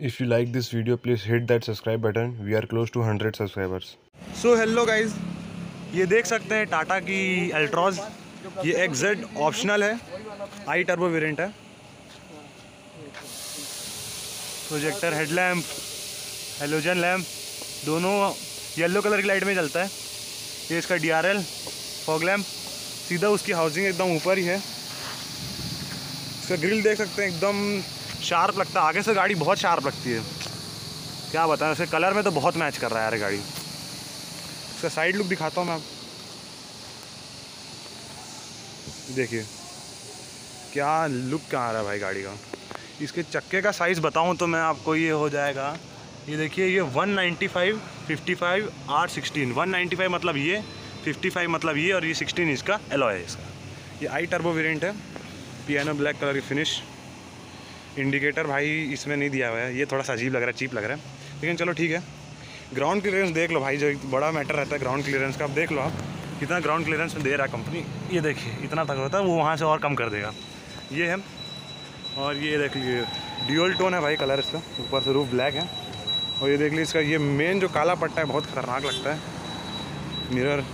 If you like this video, please hit that subscribe button. We are close to 100 subscribers. So hello guys ये देख सकते हैं टाटा की अल्ट्रॉज ये एक्स जेड ऑप्शनल है. आई टर्बो वेरिएंट है. प्रोजेक्टर हेडलैम्प हेलोजन लैम्प दोनों येलो कलर की लाइट में चलता है. ये इसका D R L fog lamp सीधा उसकी हाउसिंग एकदम ऊपर ही है. इसका ग्रिल देख सकते हैं एकदम शार्प लगता है। आगे से गाड़ी बहुत शार्प लगती है। क्या बताएँ उसके कलर में तो बहुत मैच कर रहा है यार गाड़ी। इसका साइड लुक दिखाता हूँ मैं देखिए, क्या लुक क्या आ रहा है भाई गाड़ी का। इसके चक्के का साइज़ बताऊँ तो मैं आपको ये हो जाएगा। ये देखिए, ये 195 55 आर 16 195 मतलब ये 55 मतलब ये और ये 16 इसका एलॉय है इसका। ये आई टर्बो वेरिएंट है पियानो ब्लैक कलर की फिनिश इंडिकेटर भाई इसमें नहीं दिया हुआ है। ये थोड़ा सा अजीब लग रहा है, चीप लग रहा है। लेकिन चलो ठीक है। ग्राउंड क्लियरेंस देख लो भाई, जो बड़ा मैटर रहता है ग्राउंड क्लियरेंस का। आप देख लो आप, कितना ग्राउंड क्लियरेंस में दे रहा है कंपनी ये देखिए, इतना तक होता है, वो वहाँ से और कम कर देगा। ये है। और ये देख लीजिए ड्यूअल टोन है भाई कलर इसका। ऊपर से रूफ ब्लैक है। और ये देख लीजिए इसका, ये मेन जो काला पट्टा है, बहुत खतरनाक लगता है। मिरर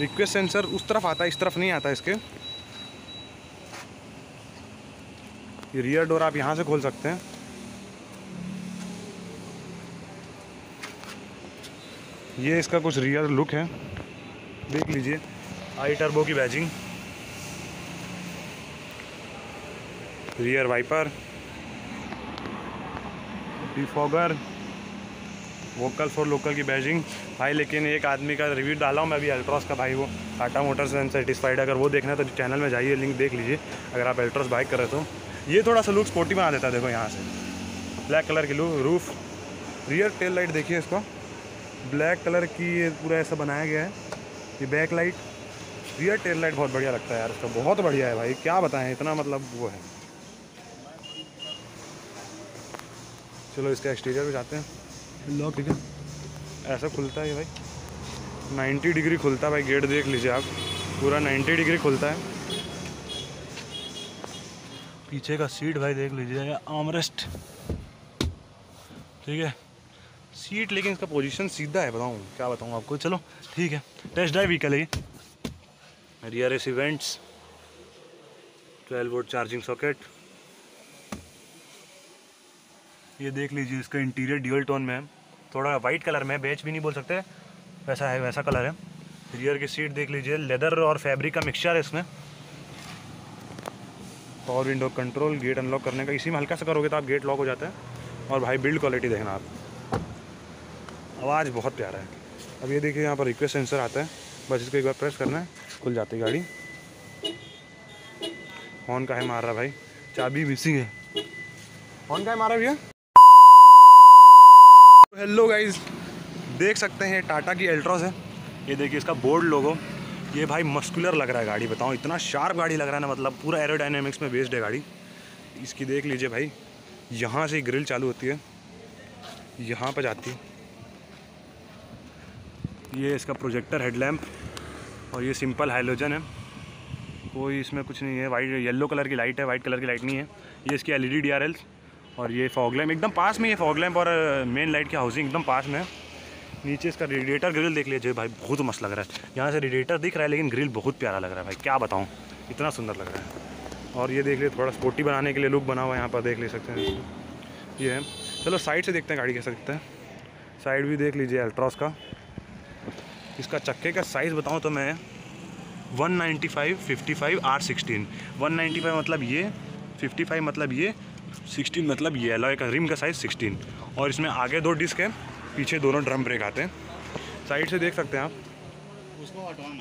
रिक्वेस्ट सेंसर उस तरफ़ आता है, इस तरफ़ नहीं आता इसके। ये रियर डोर आप यहाँ से खोल सकते हैं। ये इसका कुछ रियर लुक है। देख लीजिए, आई टर्बो की badging rear wiper defogger vocal for local की बैजिंग भाई, लेकिन एक आदमी का रिव्यू डाला हूँ मैं अभी अल्ट्रॉस का भाई वो टाटा मोटर्स एंड सेटिस्फाइड अगर वो देखना है तो चैनल में जाइए लिंक देख लीजिए। अगर आप अल्ट्रॉस बाइक कर रहे तो। ये थोड़ा सा लुक स्पोर्टी बना देता है देखो यहाँ से। ब्लैक कलर की look roof rear tail light देखिए इसको। ब्लैक कलर की ये पूरा ऐसा बनाया गया है। ये back light rear tail light बहुत बढ़िया लगता है यार इसका। बहुत बढ़िया है भाई। क्या बताएँ इतना मतलब वो है। चलो इसका एक्सटीरियर पे जाते हैं। लॉक ठीक है। ऐसा खुलता है भाई। 90 डिग्री खुलता है भाई। गेट देख लीजिए आप। पूरा 90 डिग्री खुलता है। पीछे का सीट भाई देख लीजिए आमरेस्ट। ठीक है? सीट, लेकिन इसका पोजीशन सीधा है, बताऊँ, क्या बताऊँ आपको? चलो, ठीक है टेस्ट ड्राइव व्हीकल है rear S events twelve volt charging socket ये देख लीजिए, इसका इंटीरियर ड्यूअल टोन में है। थोड़ा वाइट कलर में बेच भी नहीं बोल सकते। वैसा है, वैसा कलर है। रियर की सीट देख लीजिए लेदर और फैब्रिक का मिक्सचर है इसमें। Power window control, gate unlock करने का, इसी में हल्का सा करोगे तो आप गेट लॉक हो जाता है। और भाई, बिल्ड क्वालिटी देखना आप। आवाज़ बहुत प्यारा है। अब ये देखिए, यहाँ पर रिक्वेस्ट सेंसर आता है। बस इसको एक बार प्रेस करना है, खुल जाती है गाड़ी। फ़ोन का है मार रहा भाई? चाबी मिसिंग है। फ़ोन का है मारा भैया? हेलो गाइज़ देख सकते हैं टाटा की अल्ट्रॉस है। ये देखिए, इसका बोर्ड लोगो ये भाई मस्कुलर लग रहा है गाड़ी, बताओ, इतना शार्प गाड़ी लग रहा है ना मतलब पूरा एरोडाइनमिक्स में बेस्ड है गाड़ी। इसकी देख लीजिए भाई, यहाँ से ग्रिल चालू होती है, यहाँ पर जाती है। ये इसका प्रोजेक्टर हेडलैम्प और ये सिंपल हाइलोजन है। कोई इसमें कुछ नहीं है वाइट येलो कलर की लाइट है वाइट कलर की लाइट नहीं है। ये इसकी एल ई और ये फॉग लैम्प एकदम पास में ये फॉग लैम्प और मेन लाइट की हाउसिंग एकदम पास में है। नीचे इसका रेडिएटर ग्रिल देख लीजिए भाई, बहुत मस्त लग रहा है। यहाँ से रेडिएटर दिख रहा है, लेकिन ग्रिल बहुत प्यारा लग रहा है भाई, क्या बताऊँ? इतना सुंदर लग रहा है। और ये देख लीजिए, थोड़ा स्पोर्टी बनाने के लिए लुक बना हुआ है यहाँ पर, देख ले सकते हैं। ये है। चलो साइड से देखते हैं, गाड़ी कैसे दिखता है। साइड भी देख लीजिए अल्ट्रॉस का। इसका चक्के का साइज़ बताऊँ तो मैं 195 55 आर 16 195 मतलब ये 55 मतलब ये 16 मतलब ये अलॉय का रिम का साइज़ 16 और इसमें आगे दो डिस्क है। पीछे दोनों ड्रम ब्रेक आते हैं। साइड से देख सकते हैं आप। उसको हटवाना